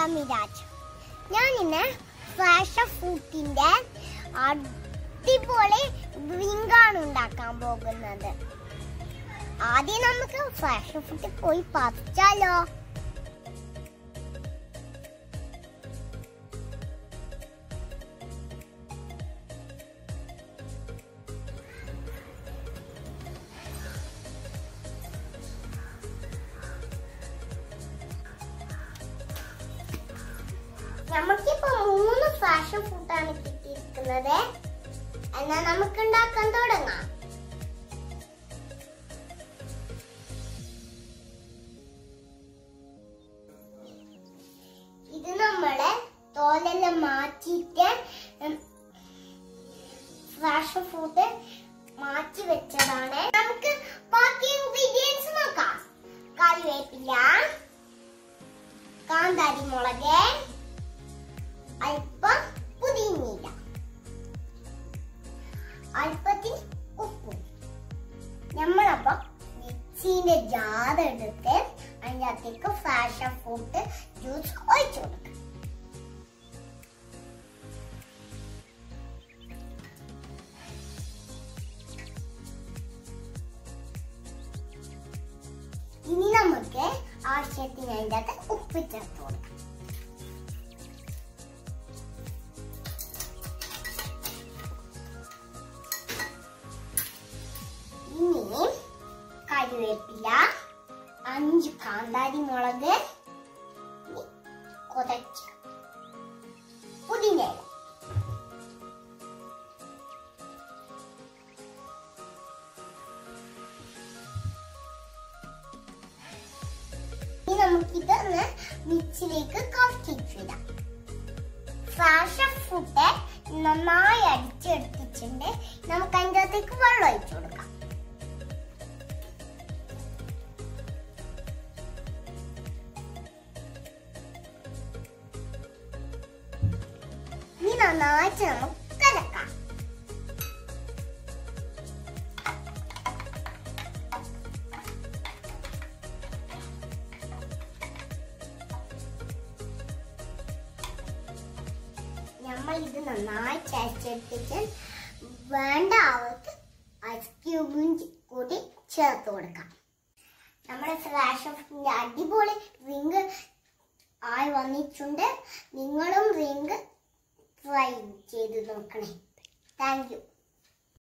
ഷമിരാജ് ഞാൻ ഇന്ന് ഫ്ലാഷ് ഫുഡിന്റെ അടിപൊളി വിങ്കാണ് ഉണ്ടാക്കാൻ പോകുന്നത്. ആദ്യം നമുക്ക് ഫ്ലാഷ് ഫുഡ് പോയി പറിച്ചാലോ? നമുക്കിപ്പോ മൂന്ന് ഫാഷൻ ഫുഡാണ് കിട്ടിയിരിക്കുന്നത്. എന്നാ നമുക്ക് ഉണ്ടാക്കാൻ തുടങ്ങാം. ഇത് നമ്മൾ തോലെല്ലാം മാറ്റിയിട്ട് ഫാഷൻ ഫുഡ് മാറ്റി വെച്ചതാണ്. നമുക്ക് ബാക്കി ഇൻഗ്രീഡിയൻസ് നോക്കാം. കറിവേപ്പില കാന്താരി മുളക് അല്പം പുതിനയില അല്പത്തിൽ ഉപ്പും. നമ്മളപ്പം മിക്സിന്റെ ജാത എടുത്ത് അതിനകത്തേക്ക് ഫാഷൻ ഫ്രൂട്ട് ജ്യൂസ് ഒഴിച്ചു കൊടുക്കാം. ഇനി നമുക്ക് ആവശ്യത്തിന് അതിന്റെ അകത്ത് ഉപ്പ് ചേർത്ത് കൊടുക്കാം. കരുവേപ്പില അഞ്ച് കാന്താരി മുളക് ഇനി കുറച്ച് പുതിന ഇനി നമുക്കിതൊന്ന് മിക്സിലേക്ക് കറക്കിച്ചിടാം ഫാഷൻ ഫുഡ് നന്നായി അടിച്ചെടുത്തിട്ടുണ്ട്. നമുക്ക് അതിന്റെ അകത്തേക്ക് വെള്ളം ഒഴിച്ചു കൊടുക്കാം. നന്നായിട്ട് നമുക്ക് കലക്കാം നമ്മൾ ഇത് നന്നായി ചേർത്തെടുത്തിട്ട് വേണ്ട ആൾക്ക് ഐസ് ക്യൂബും കൂടി ചേർത്ത് കൊടുക്കാം. നമ്മുടെ ഫ്ലാഷ് ഓഫിന്റെ അടിപൊളി റിങ് ആയി വന്നിട്ടുണ്ട്. നിങ്ങൾ ചെയ്ത് നോക്കണേ. താങ്ക്